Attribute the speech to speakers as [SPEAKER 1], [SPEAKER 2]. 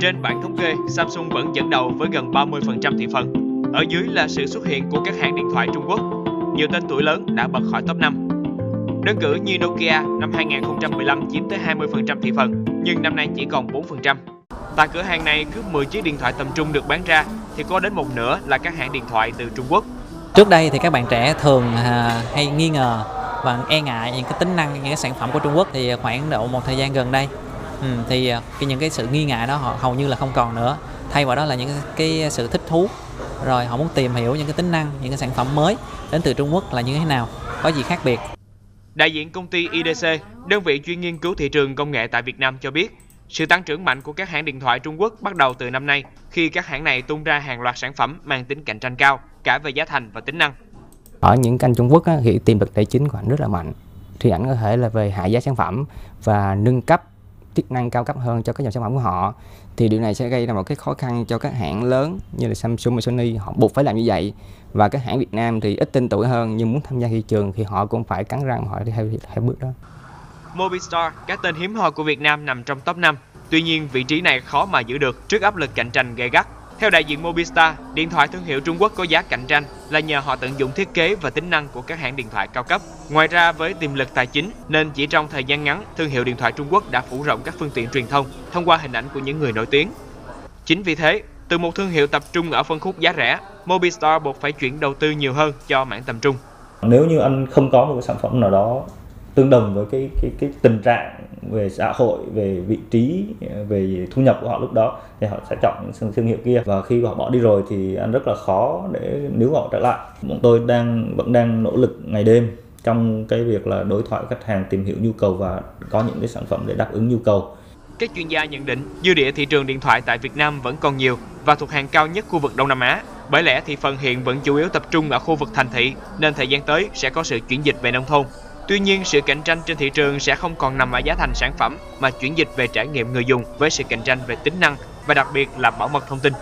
[SPEAKER 1] Trên bảng thống kê, Samsung vẫn dẫn đầu với gần 30% thị phần. Ở dưới là sự xuất hiện của các hãng điện thoại Trung Quốc. Nhiều tên tuổi lớn đã bật khỏi top 5. Đơn cử như Nokia năm 2015 chiếm tới 20% thị phần, nhưng năm nay chỉ còn 4%. Tại cửa hàng này, cứ 10 chiếc điện thoại tầm trung được bán ra thì có đến một nửa là các hãng điện thoại từ Trung Quốc.
[SPEAKER 2] Trước đây thì các bạn trẻ thường à, hay nghi ngờ và e ngại những cái tính năng những cái sản phẩm của Trung Quốc thì khoảng độ một thời gian gần đây ừ, thì à, cái những cái sự nghi ngại đó họ hầu như là không còn nữa thay vào đó là những cái sự thích thú rồi họ muốn tìm hiểu những cái tính năng những cái sản phẩm mới đến từ Trung Quốc là như thế nào có gì khác biệt
[SPEAKER 1] Đại diện công ty IDC, đơn vị chuyên nghiên cứu thị trường công nghệ tại Việt Nam cho biết, sự tăng trưởng mạnh của các hãng điện thoại Trung Quốc bắt đầu từ năm nay khi các hãng này tung ra hàng loạt sản phẩm mang tính cạnh tranh cao cả về giá thành và tính năng.
[SPEAKER 3] Ở những kênh Trung Quốc á, thì tiềm lực tài chính của ảnh rất là mạnh. Thì ảnh có thể là về hạ giá sản phẩm và nâng cấp chức năng cao cấp hơn cho các dòng sản phẩm của họ thì điều này sẽ gây ra một cái khó khăn cho các hãng lớn như là Samsung và Sony họ buộc phải làm như vậy và các hãng Việt Nam thì ít tên tuổi hơn nhưng muốn tham gia thị trường thì họ cũng phải cắn răng họ đi theo theo bước đó.
[SPEAKER 1] Mobistar, cái tên hiếm hoi của Việt Nam nằm trong top 5. Tuy nhiên, vị trí này khó mà giữ được trước áp lực cạnh tranh gay gắt. Theo đại diện Mobistar, điện thoại thương hiệu Trung Quốc có giá cạnh tranh là nhờ họ tận dụng thiết kế và tính năng của các hãng điện thoại cao cấp. Ngoài ra, với tiềm lực tài chính nên chỉ trong thời gian ngắn, thương hiệu điện thoại Trung Quốc đã phủ rộng các phương tiện truyền thông thông qua hình ảnh của những người nổi tiếng. Chính vì thế, từ một thương hiệu tập trung ở phân khúc giá rẻ, Mobistar buộc phải chuyển đầu tư nhiều hơn cho mảng tầm trung.
[SPEAKER 4] Nếu như anh không có một cái sản phẩm nào đó tương đồng với cái cái cái tình trạng về xã hội về vị trí về thu nhập của họ lúc đó thì họ sẽ chọn những thương hiệu kia và khi họ bỏ đi rồi thì anh rất là khó để nếu họ trở lại bọn tôi đang vẫn đang nỗ lực ngày đêm trong cái việc là đối thoại khách hàng tìm hiểu nhu cầu và có những cái sản phẩm để đáp ứng nhu cầu
[SPEAKER 1] các chuyên gia nhận định dư địa thị trường điện thoại tại Việt Nam vẫn còn nhiều và thuộc hàng cao nhất khu vực Đông Nam Á. Bởi lẽ thị phần hiện vẫn chủ yếu tập trung ở khu vực thành thị, nên thời gian tới sẽ có sự chuyển dịch về nông thôn. Tuy nhiên, sự cạnh tranh trên thị trường sẽ không còn nằm ở giá thành sản phẩm mà chuyển dịch về trải nghiệm người dùng với sự cạnh tranh về tính năng và đặc biệt là bảo mật thông tin.